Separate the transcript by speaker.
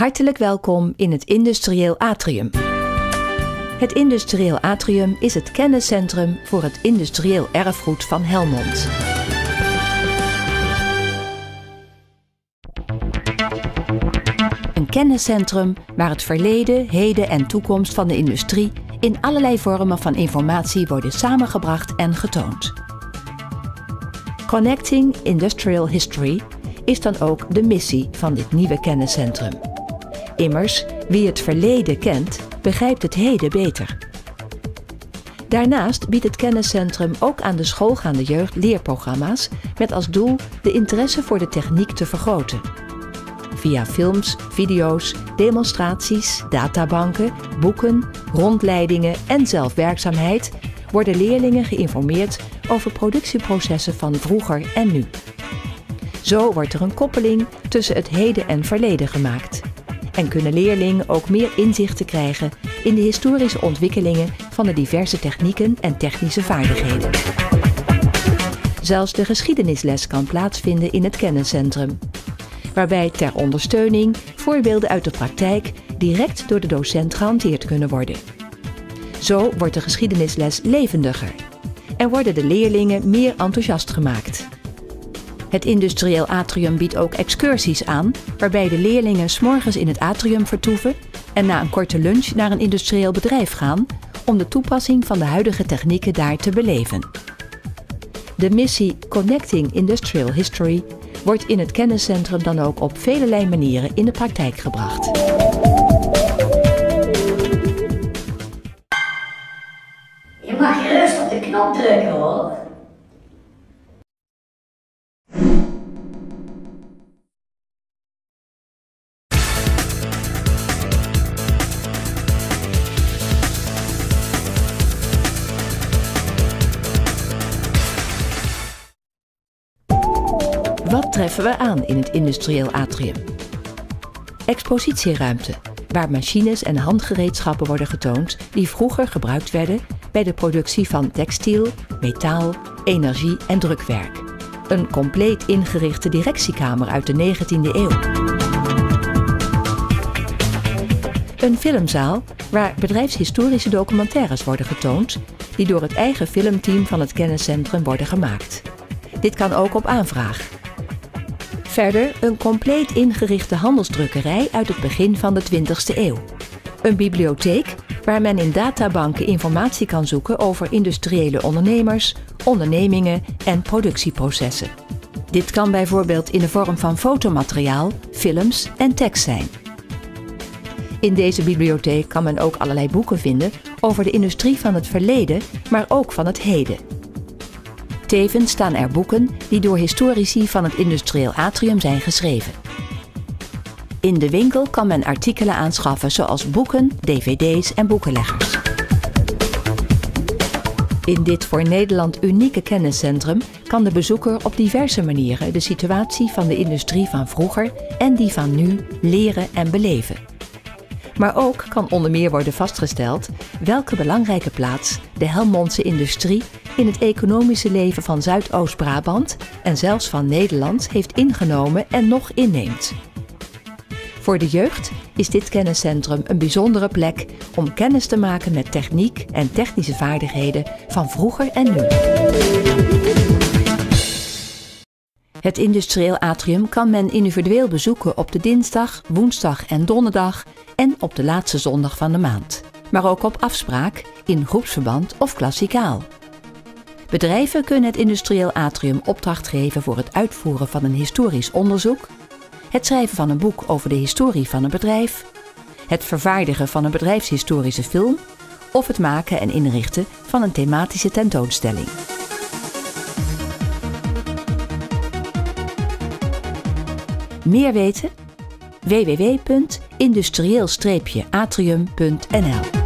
Speaker 1: Hartelijk welkom in het Industrieel Atrium. Het Industrieel Atrium is het kenniscentrum voor het industrieel erfgoed van Helmond. Een kenniscentrum waar het verleden, heden en toekomst van de industrie in allerlei vormen van informatie worden samengebracht en getoond. Connecting Industrial History is dan ook de missie van dit nieuwe kenniscentrum. Immers, wie het verleden kent, begrijpt het heden beter. Daarnaast biedt het kenniscentrum ook aan de schoolgaande jeugd leerprogramma's met als doel de interesse voor de techniek te vergroten. Via films, video's, demonstraties, databanken, boeken, rondleidingen en zelfwerkzaamheid worden leerlingen geïnformeerd over productieprocessen van vroeger en nu. Zo wordt er een koppeling tussen het heden en verleden gemaakt. En kunnen leerlingen ook meer inzichten krijgen in de historische ontwikkelingen van de diverse technieken en technische vaardigheden. Zelfs de geschiedenisles kan plaatsvinden in het kenniscentrum, waarbij ter ondersteuning voorbeelden uit de praktijk direct door de docent gehanteerd kunnen worden. Zo wordt de geschiedenisles levendiger en worden de leerlingen meer enthousiast gemaakt. Het industrieel atrium biedt ook excursies aan, waarbij de leerlingen s'morgens in het atrium vertoeven en na een korte lunch naar een industrieel bedrijf gaan om de toepassing van de huidige technieken daar te beleven. De missie Connecting Industrial History wordt in het kenniscentrum dan ook op vele manieren in de praktijk gebracht.
Speaker 2: Je mag je rust op de knop drukken hoor.
Speaker 1: Treffen we aan in het industrieel atrium? Expositieruimte, waar machines en handgereedschappen worden getoond die vroeger gebruikt werden bij de productie van textiel, metaal, energie en drukwerk. Een compleet ingerichte directiekamer uit de 19e eeuw. Een filmzaal waar bedrijfshistorische documentaires worden getoond die door het eigen filmteam van het kenniscentrum worden gemaakt. Dit kan ook op aanvraag. Verder een compleet ingerichte handelsdrukkerij uit het begin van de 20e eeuw. Een bibliotheek waar men in databanken informatie kan zoeken over industriële ondernemers, ondernemingen en productieprocessen. Dit kan bijvoorbeeld in de vorm van fotomateriaal, films en tekst zijn. In deze bibliotheek kan men ook allerlei boeken vinden over de industrie van het verleden, maar ook van het heden. Tevens staan er boeken die door historici van het industrieel atrium zijn geschreven. In de winkel kan men artikelen aanschaffen zoals boeken, dvd's en boekenleggers. In dit voor Nederland unieke kenniscentrum kan de bezoeker op diverse manieren de situatie van de industrie van vroeger en die van nu leren en beleven. Maar ook kan onder meer worden vastgesteld welke belangrijke plaats de Helmondse industrie in het economische leven van Zuidoost-Brabant en zelfs van Nederland heeft ingenomen en nog inneemt. Voor de jeugd is dit kenniscentrum een bijzondere plek om kennis te maken met techniek en technische vaardigheden van vroeger en nu. Het industrieel atrium kan men individueel bezoeken op de dinsdag, woensdag en donderdag en op de laatste zondag van de maand. Maar ook op afspraak, in groepsverband of klassikaal. Bedrijven kunnen het industrieel atrium opdracht geven voor het uitvoeren van een historisch onderzoek, het schrijven van een boek over de historie van een bedrijf, het vervaardigen van een bedrijfshistorische film of het maken en inrichten van een thematische tentoonstelling. Meer weten? www.industrieel-atrium.nl